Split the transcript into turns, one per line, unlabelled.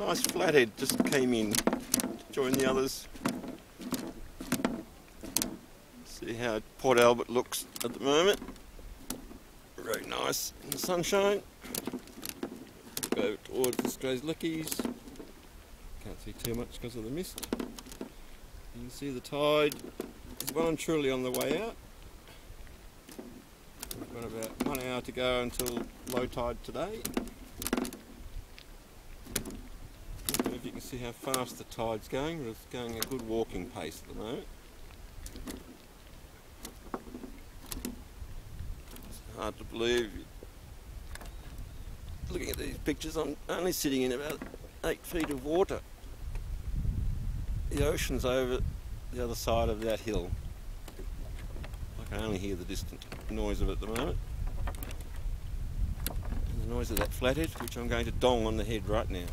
Nice flathead just came in to join the others. See how Port Albert looks at the moment. Very nice in the sunshine. Go towards Strzeleckis. Can't see too much because of the mist. You can see the tide is well and truly on the way out. We've got about one hour to go until low tide today. I don't know if you can see how fast the tide's going, it's going a good walking pace at the moment. It's hard to believe. Looking at these pictures, I'm only sitting in about eight feet of water. The ocean's over the other side of that hill. I can only hear the distant noise of it at the moment. And the noise of that flathead, which I'm going to dong on the head right now.